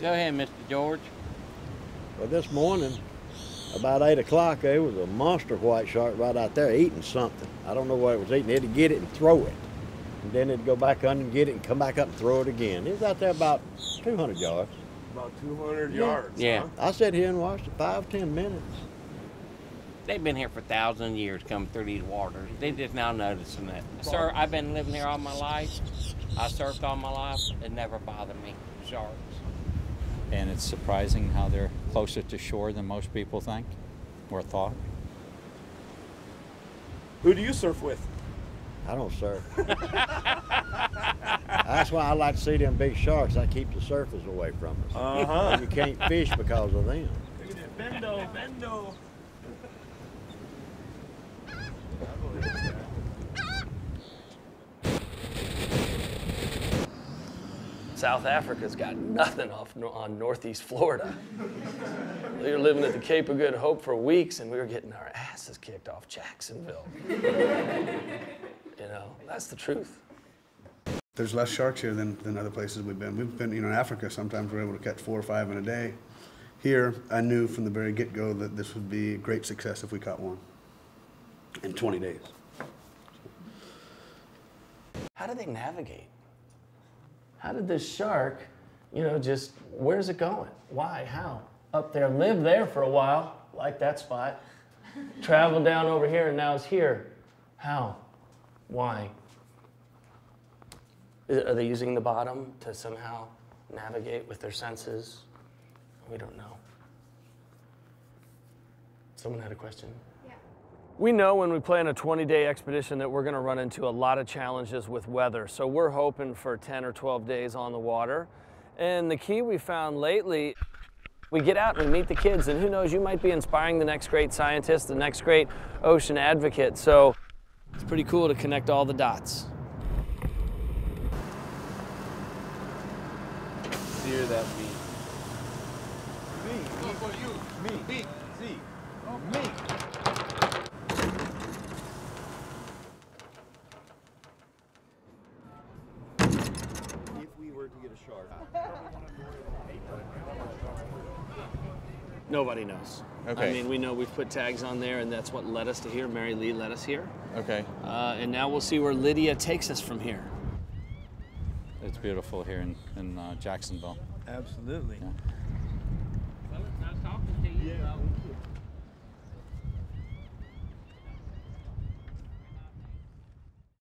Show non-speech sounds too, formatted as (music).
Go ahead, Mr. George. Well, this morning, about 8 o'clock, there was a monster white shark right out there eating something. I don't know what it was eating. It'd get it and throw it. And then it'd go back under and get it and come back up and throw it again. It was out there about 200 yards. About 200 Yeah. yards. Yeah. huh? I sat here and watched it five, ten minutes. They've been here for thousands of years coming through these waters. They're just now noticing that. Sir, I've been living here all my life. I surfed all my life. It never bothered me. Sharks. And it's surprising how they're closer to shore than most people think or thought. Who do you surf with? I don't surf. (laughs) That's why I like to see them big sharks. I keep the surfers away from us. Uh huh. You can't fish because of them. Look at that bendo, bendo. (laughs) South Africa's got nothing off on Northeast Florida. we were living at the Cape of Good Hope for weeks, and we were getting our asses kicked off Jacksonville. you know, that's the truth. There's less sharks here than, than other places we've been. We've been, you know, in Africa, sometimes we're able to catch four or five in a day. Here, I knew from the very get-go that this would be a great success if we caught one in 20 days. How do they navigate? How did this shark, you know, just where's it going? Why? How? Up there, live there for a while, like that spot. (laughs) Travel down over here, and now it's here. How? Why? Are they using the bottom to somehow navigate with their senses? We don't know. Someone had a question? We know when we plan a 20 day expedition that we're going to run into a lot of challenges with weather. So we're hoping for 10 or 12 days on the water. And the key we found lately, we get out and we meet the kids, and who knows, you might be inspiring the next great scientist, the next great ocean advocate. So it's pretty cool to connect all the dots. Steer that beat. If we were to get a shark, Nobody knows. I mean, we know we've put tags on there, and that's what led us to here. Mary Lee led us here. Okay. Uh, and now we'll see where Lydia takes us from here. It's beautiful here in, in uh, Jacksonville. Absolutely. Yeah.